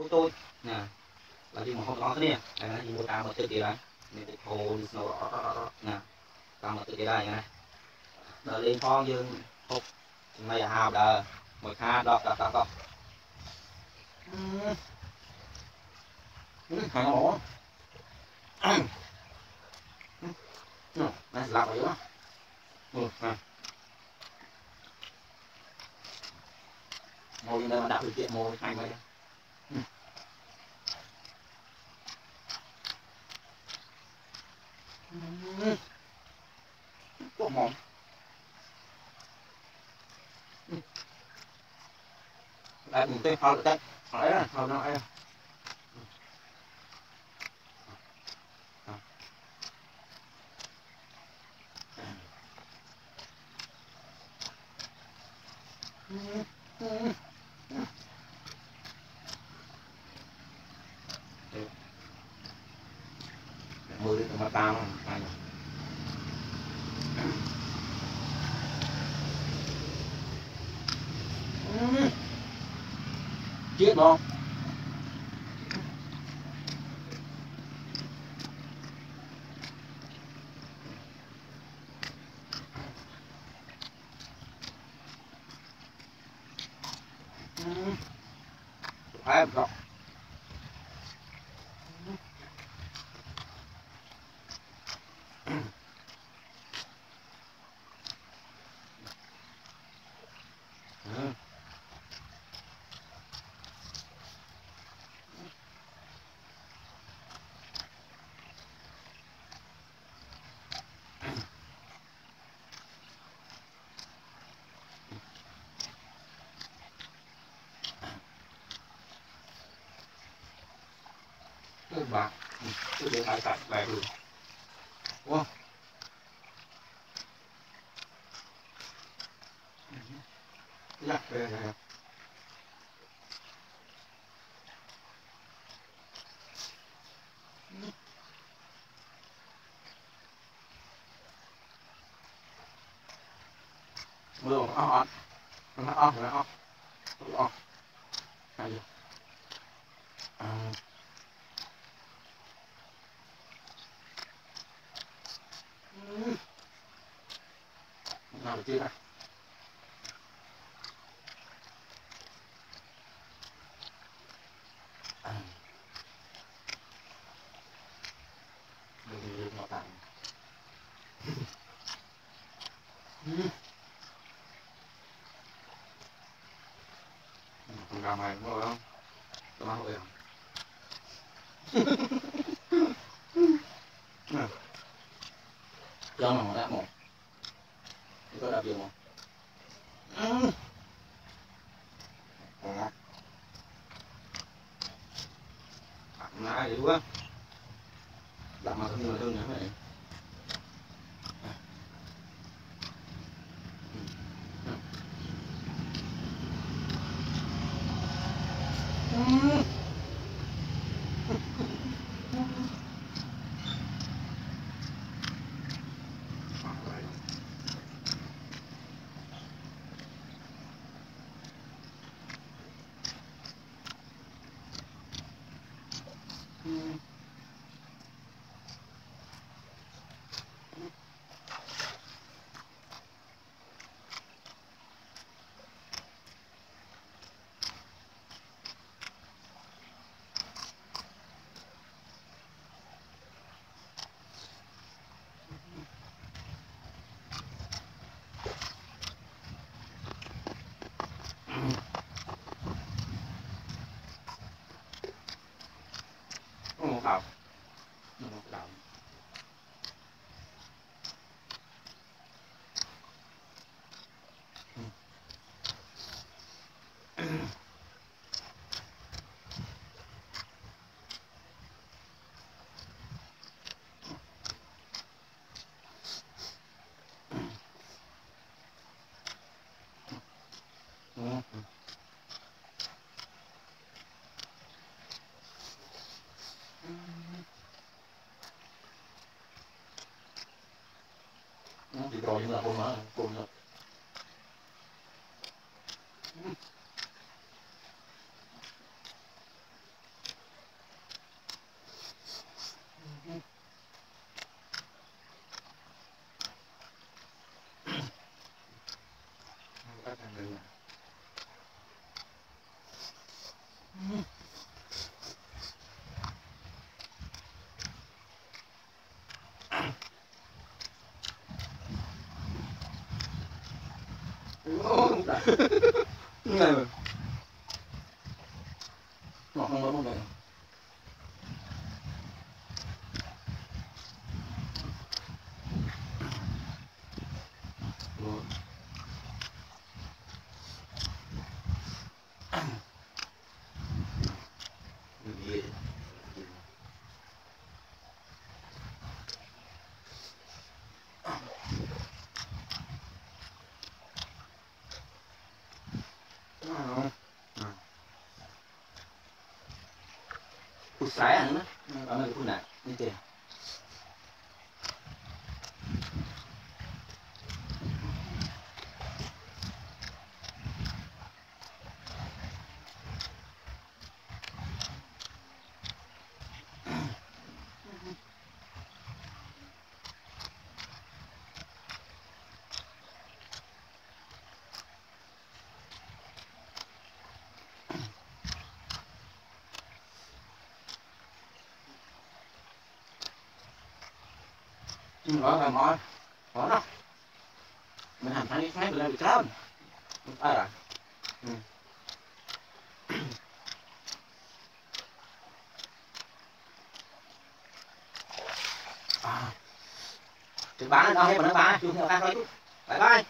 của tôi. Nè là gì mà không có cái này? Này là gì? Một ta một tự kì đấy nên tự hồ nó rõ nè ta một tự kì đấy này đợi lên phong dương hộp. Mày hào đờ. Một hai đọc đọc đọc đọc. Ừ, phải ngủ này làm vậy đó. Ừ nè. Mồi đây mà đặt được chuyện mồi anh vậy. Lại mình tên họ lại phải là họ nó em. Mưa đi mà. Tao. Này chết không em rồi Ừ. Cái bạc cái điện thoại cạnh bạc luôn wow dạ dạ dạ mưa nó ọt nó ọt nó ọt nó ọt hay vậy à chưa này à. Đừng đi ngọt tặng con gà mày rồi không? Tao mang hộ Nè. Cho mà đã một. Có đạp dùng không? Ừ. Đó. Thẳng lại dữ quá. Đặt mà không người hơn Rona rumah. Này mà ngọt không lắm không vậy saya ano saya, mana mana pun nak, ni dia. Mỏi đó đó mình làm thấy thấy mình làm được lắm ai rồi ừ. à. Thì bán nó hết mà nó bán, chúng ta coi thôi. Bye bye.